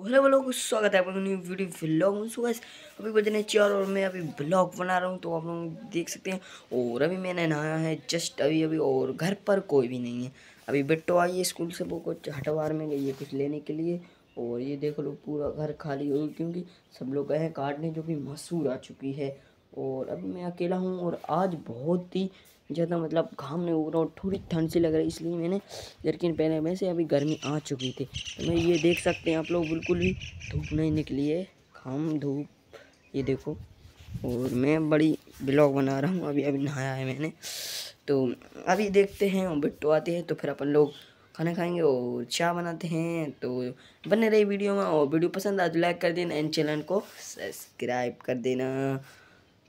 Hello स्वागत है अपनी न्यू वीडियो व्लॉग में। सो अभी बजने चार और मैं अभी ब्लॉग बना रहा हूँ तो आप लोग देख सकते हैं। और अभी मैंने नहाया है जस्ट अभी अभी, और घर पर कोई भी नहीं है। अभी बिट्टो आई है स्कूल से, वो कुछ हटवार में गई है कुछ लेने के लिए। और ये देखो लोग पूरा घर खाली हो क्योंकि सब लोग गए हैं काटने, जो कि मशहूर आ चुकी है। और अभी मैं अकेला हूँ, और आज बहुत ही ज़्यादा मतलब घाम नहीं उग रहा और थोड़ी ठंड सी लग रही है, इसलिए मैंने जर्किन पहने में से अभी गर्मी आ चुकी थी। तो मैं ये देख सकते हैं आप लोग, बिल्कुल भी धूप नहीं निकली है, घाम, धूप, ये देखो। और मैं बड़ी ब्लॉग बना रहा हूँ, अभी अभी नहाया है मैंने। तो अभी देखते हैं, बिट्टो आते हैं तो फिर अपन लोग खाना खाएँगे और चाय बनाते हैं। तो बने रही वीडियो में, और वीडियो पसंद आए तो लाइक कर देना, एंड चैनल को सब्सक्राइब कर देना।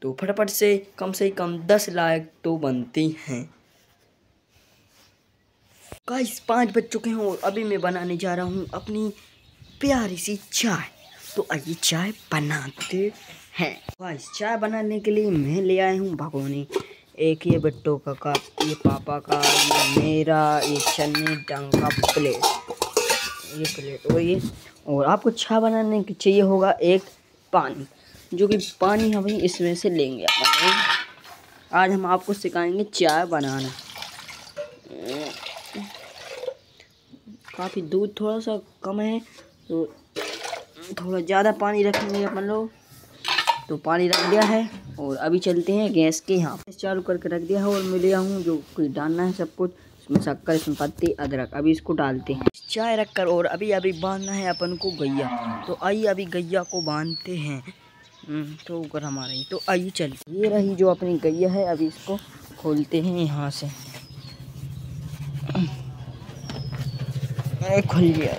तो फटाफट से कम से कम दस लाख तो बनती हैं। गाइस पाँच बज चुके हैं और अभी मैं बनाने जा रहा हूँ अपनी प्यारी सी चाय। तो आइए चाय बनाते हैं। गाइस चाय बनाने के लिए मैं ले आया हूँ भगोनी एक ये बट्टो का कप ये पापा का, ये मेरा, ये चन्नी डंग का प्लेट ये प्लेट और ये। और आपको चाय बनाने के चाहिए होगा एक पानी। जो कि पानी हम इसमें से लेंगे आज हम आपको सिखाएँगे चाय बनाना। काफ़ी दूध थोड़ा सा कम है तो थोड़ा ज़्यादा पानी रखेंगे अपन लोग। तो पानी रख दिया है, और अभी चलते हैं गैस के यहाँ चालू करके रख दिया है, और मैं लिया हूँ जो कुछ डालना है सब कुछ। इसमें शक्कर, इसमें पत्ती, अदरक, अभी इसको डालते हैं। चाय रखकर, और अभी अभी बांधना है अपन को गैया। तो आइए अभी गैया को बांधते हैं। तो ऊपर हमारे तो आइए चल ये रही जो अपनी गैया है, अभी इसको खोलते हैं यहाँ से। खुल गया।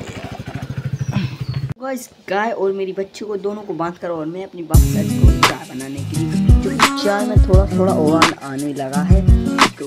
इस गाय और मेरी बच्ची को दोनों को बाँध कर और मैं अपनी बात को चाय बनाने के लिए। जो चाय में थोड़ा थोड़ा ओवान आने लगा है तो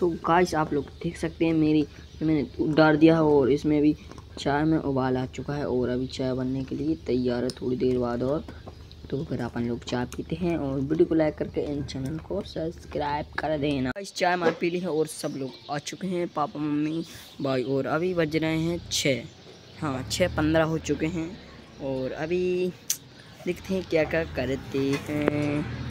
सो so, गाइस आप लोग देख सकते हैं मेरी मैंने डाल दिया है और इसमें भी चाय में उबाल आ चुका है और अभी चाय बनने के लिए तैयार है थोड़ी देर बाद और। तो फिर अपन लोग चाय पीते हैं और वीडियो को लाइक करके इन चैनल को सब्सक्राइब कर देना। इस चाय मार पी ली है और सब लोग आ चुके हैं पापा मम्मी भाई और अभी बज रहे हैं छः। हाँ छः पंद्रह हो चुके हैं और अभी देखते हैं क्या क्या करते हैं।